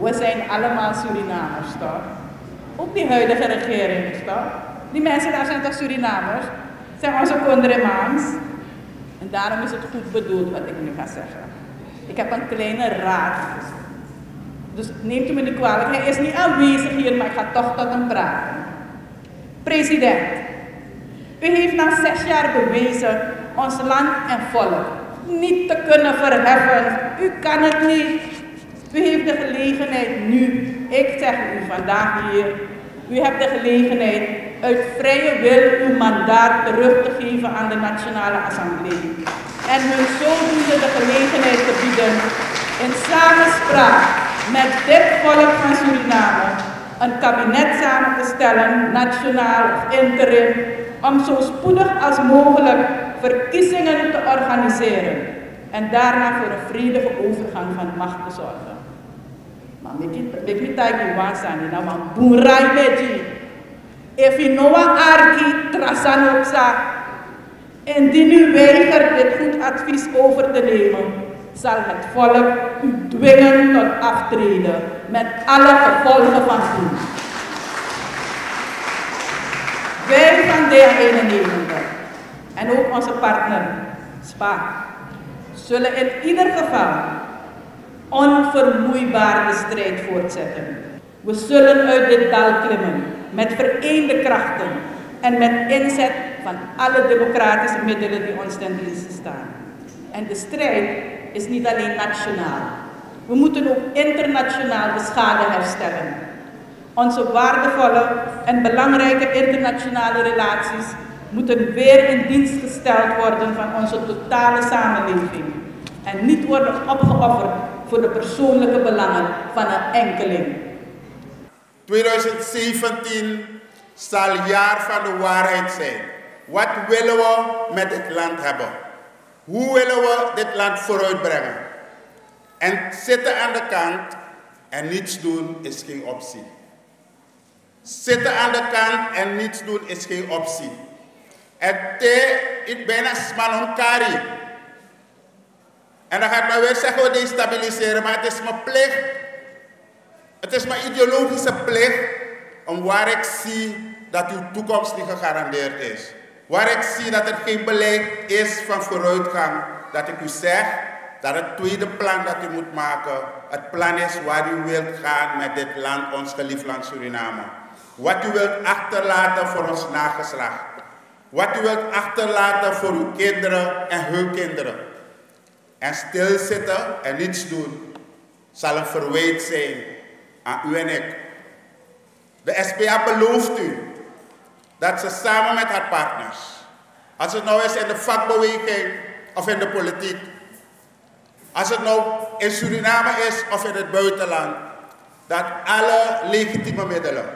We zijn allemaal Surinamers, toch? Ook die huidige regering, toch? Die mensen daar zijn toch Surinamers? Zijn onze maams. En daarom is het goed bedoeld wat ik nu ga zeggen. Ik heb een kleine raad. Dus neemt u me niet kwalijk. Hij is niet aanwezig hier, maar ik ga toch tot hem praten. President, u heeft na zes jaar bewezen ons land en volk niet te kunnen verheffen. U kan het niet. U heeft de gelegenheid nu, ik zeg u vandaag hier, u hebt de gelegenheid uit vrije wil uw mandaat terug te geven aan de Nationale Assemblée. En hun zodoende de gelegenheid te bieden in samenspraak met dit volk van Suriname een kabinet samen te stellen, nationaal of interim, om zo spoedig als mogelijk verkiezingen te organiseren en daarna voor een vredige overgang van macht te zorgen. Maar niet tegen wansani na man boerai beji. If je noa arki trasanopsa indien u weigert dit goed advies over te nemen, zal het volk u dwingen tot aftreden met alle gevolgen van dien. Wij van D91 en ook onze partner SPA zullen in ieder geval onvermoeibaar de strijd voortzetten. We zullen uit dit dal klimmen met vereende krachten en met inzet van alle democratische middelen die ons ten dienste staan. En de strijd is niet alleen nationaal. We moeten ook internationaal de schade herstellen. Onze waardevolle en belangrijke internationale relaties moeten weer in dienst gesteld worden van onze totale samenleving en niet worden opgeofferd voor de persoonlijke belangen van een enkeling. 2017 zal jaar van de waarheid zijn. Wat willen we met dit land hebben? Hoe willen we dit land vooruitbrengen? En zitten aan de kant en niets doen is geen optie. Zitten aan de kant en niets doen is geen optie. Ik ben een kari. En dan gaat men weer zeggen we destabiliseren, maar het is mijn plicht. Het is mijn ideologische plicht om waar ik zie dat uw toekomst niet gegarandeerd is. Waar ik zie dat er geen beleid is van vooruitgang, dat ik u zeg dat het tweede plan dat u moet maken, het plan is waar u wilt gaan met dit land, ons geliefd land Suriname. Wat u wilt achterlaten voor ons nageslacht. Wat u wilt achterlaten voor uw kinderen en hun kinderen. En stilzitten en niets doen zal een verwijt zijn aan u en ik. De SPA belooft u dat ze samen met haar partners, als het nou is in de vakbeweging of in de politiek, als het nou in Suriname is of in het buitenland, dat alle legitieme middelen,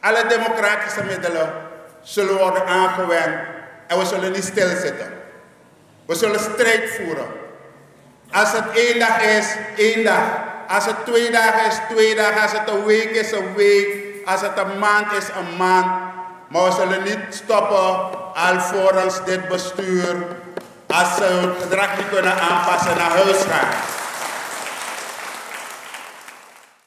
alle democratische middelen zullen worden aangewend en we zullen niet stilzitten. We zullen strijd voeren. Als het één dag is, één dag. Als het twee dagen is, twee dagen. Als het een week is, een week. Als het een maand is, een maand. Maar we zullen niet stoppen alvorens dit bestuur, als ze hun gedrag niet kunnen aanpassen, naar huis gaan.